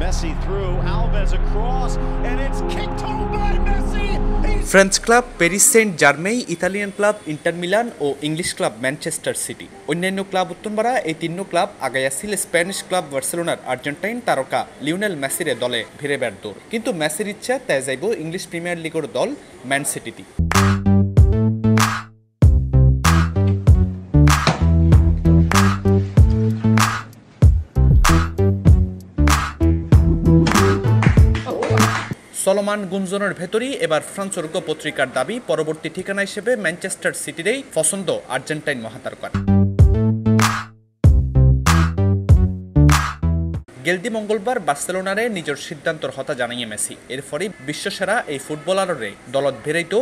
Messi through, Alves across, and it's kicked home by Messi. French club Paris Saint Germain Italian club Inter Milan O English club Manchester City অন্যান্য club উত্তনবাড়া এই তিন্ন club আগাইয়াছিল Spanish club বার্সেলোনার Argentine তারকা Lionel মেসিরে দলে ভিড়েবার দৌড়। কিন্তু মেসির ইচ্ছা তাই যাইব ইংলিশ প্রিমিয়ার লিগের দল ম্যান সিটিতে চলমান গুঞ্জনের ভেতরই এবার ফ্রান্সর্গ পত্রিকার দাবি, পরবর্তী ঠিকানা হিসেবে ম্যানচেস্টার সিটিরই পছন্দ আর্জেন্টাইন মহাতারকার। গেলদি মঙ্গলবার বার্সেলোনারে নিজের সিদ্ধান্তর হতা জানাইয়ে মেসি। এরপরই বিশ্বসেরা এই ফুটবলাররে দলত ভেরাইতো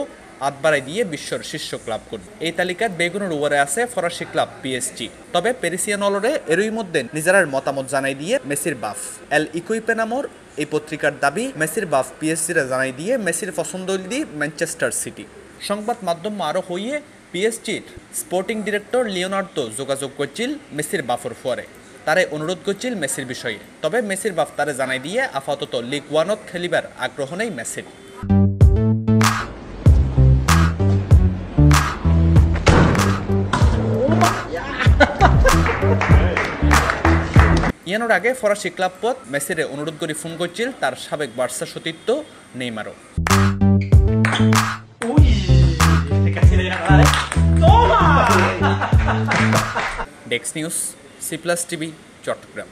বাড়াই দিয়ে বিশ্বর শীর্ষ ক্লাব কোন? এই তালিকাত বেগুনের ওয়ারে আছে ফরাসি ক্লাব পিএসজি। তবে পেরিসিয়ান অলরে এরই মধ্যে নিজেরার মতামত জানাই দিয়ে মেসির বাফ। এল ইকুইপে নামর এই পত্রিকার দাবি, মেসির বাফ পিএসজিরা জানাই দিয়ে মেসির পছন্দ দি ম্যানচেস্টার সিটি। সংবাদ মাধ্যম আরও হইয়ে পিএসজির স্পোর্টিং ডিরেক্টর লিওনার্দো যোগাযোগ করছিল মেসির বাফর ফরে তারে অনুরোধ করছিল মেসির বিষয়ে। তবে মেসির বাপ তারে জানাই দিয়ে আপাতত লিগ ওয়ানত খেলিবার আগ্রহ নেই মেসির। ইয়ানোর আগে ফরাসি ক্লাব পথ মেসিরে অনুরোধ করে ফোন করছিল তার সাবেক বার্সা সতীর্থ নেইমারও. ডেক্স news C plus TV Chittagong